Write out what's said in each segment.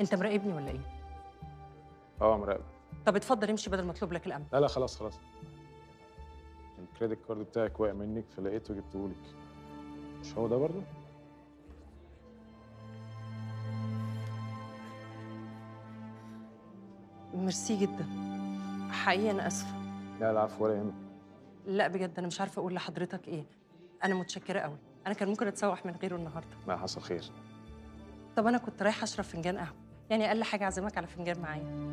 انت مراقبني ولا إيه؟ آه مراقب. طب اتفضل امشي بدل ما اطلب لك الامن. لا لا خلاص خلاص. الكريدت كارد بتاعك وقع منك فلقيته جبته لك. مش هو ده برضه؟ ميرسي جدا. حقيقي أنا اسفة. لا لا عفو ولا يهمك. لا بجد أنا مش عارفة أقول لحضرتك إيه. أنا متشكرة قوي. أنا كان ممكن اتسوح من غيره النهارده. لا حصل خير. طب أنا كنت رايحة اشرب فنجان قهوة. يعني أقل حاجة أعزمك على فنجان معايا.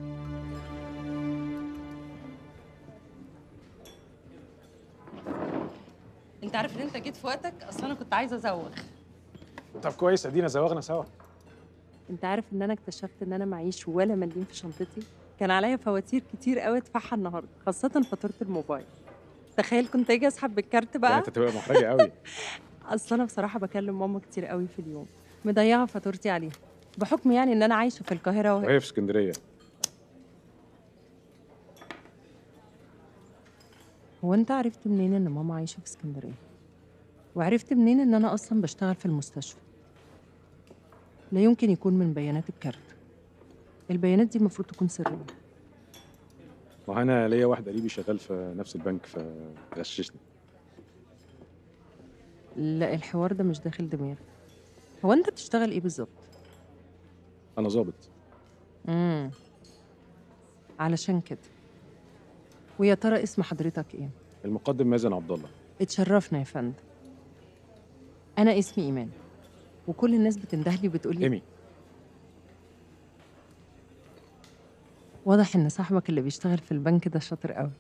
أنت عارف إن أنت جيت في وقتك؟ أصلا أنا كنت عايزة أزوغ. طب كويس إدينا زوغنا سوا. أنت عارف إن أنا اكتشفت إن أنا معيش ولا مليم في شنطتي؟ كان عليا فواتير كتير قوي أدفعها النهارده خاصة فاتورة الموبايل. تخيل كنت أجي أسحب بالكارت يعني بقى أنت تبقى محرجة قوي. أصل أنا بصراحة بكلم ماما كتير قوي في اليوم. مضيعة فاتورتي عليها. بحكم يعني إن أنا عايشه في القاهرة وهي وهي في اسكندرية. هو أنت عرفت منين إن ماما عايشة في اسكندرية؟ وعرفت منين إن أنا أصلا بشتغل في المستشفى؟ لا يمكن يكون من بيانات الكارت البيانات دي المفروض تكون سرية. ما أنا ليا واحد قريبي شغال في نفس البنك فغششني لا الحوار ده مش داخل دماغي. هو أنت بتشتغل إيه بالظبط؟ أنا ظابط. امم علشان كده. ويا ترى اسم حضرتك إيه؟ المقدم مازن عبد الله. اتشرفنا يا فندم. أنا اسمي إيمان. وكل الناس بتندهلي وبتقولي إيمي. واضح إن صاحبك اللي بيشتغل في البنك ده شاطر قوي